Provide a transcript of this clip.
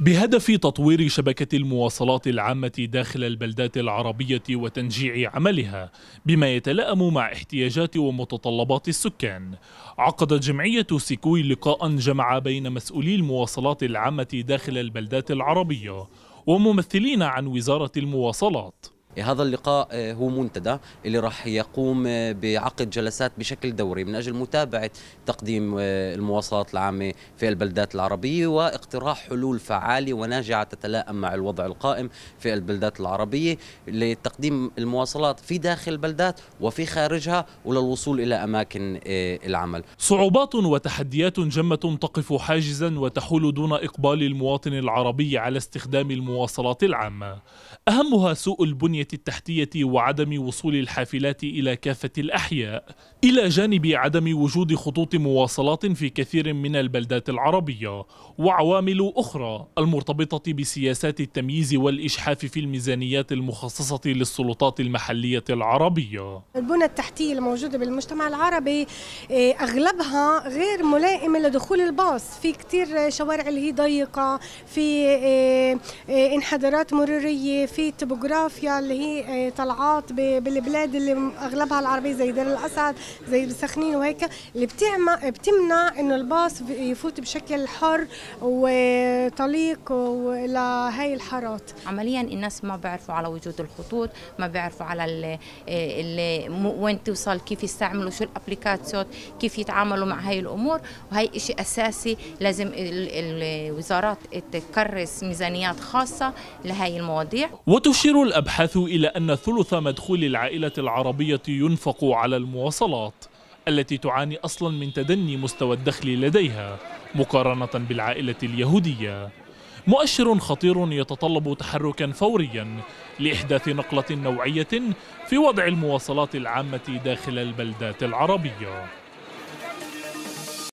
بهدف تطوير شبكة المواصلات العامة داخل البلدات العربية وتنجيع عملها بما يتلائم مع احتياجات ومتطلبات السكان. عقدت جمعية سيكوي لقاء جمع بين مسؤولي المواصلات العامة داخل البلدات العربية وممثلين عن وزارة المواصلات. هذا اللقاء آه، هو منتدى اللي راح يقوم آه، بعقد جلسات بشكل دوري من أجل متابعة تقديم المواصلات العامة في البلدات العربية واقتراح حلول فعالة وناجعة تتلائم مع الوضع القائم في البلدات العربية لتقديم المواصلات في داخل البلدات وفي خارجها وللوصول إلى أماكن العمل. صعوبات وتحديات جمة تقف حاجزا وتحول دون إقبال المواطن العربي على استخدام المواصلات العامة. أهمها سوء البنية التحتية وعدم وصول الحافلات إلى كافة الأحياء إلى جانب عدم وجود خطوط مواصلات في كثير من البلدات العربية وعوامل أخرى المرتبطة بسياسات التمييز والإشحاف في الميزانيات المخصصة للسلطات المحلية العربية. البنى التحتية الموجودة بالمجتمع العربي آه، أغلبها غير ملائمة لدخول الباص. في كتير شوارع اللي هي ضيقة في آه، آه، انحدارات مرورية في توبوغرافيا اللي هي طلعات بالبلاد اللي أغلبها العربيه زي دير الاسد زي بسخنين وهيك اللي بتعمل بتمنع إنه الباص يفوت بشكل حر وطليق لهي الحارات. عمليا الناس ما بيعرفوا على وجود الخطوط ما بيعرفوا على ال ال وين توصل كيف يستعملوا شو ال application كيف يتعاملوا مع هاي الأمور. وهي شيء أساسي لازم الوزارات تكرس ميزانيات خاصة لهي المواضيع. وتشير الأبحاث إلى أن ثلث مدخول العائلة العربية ينفق على المواصلات التي تعاني أصلا من تدني مستوى الدخل لديها مقارنة بالعائلة اليهودية. مؤشر خطير يتطلب تحركا فوريا لإحداث نقلة نوعية في وضع المواصلات العامة داخل البلدات العربية.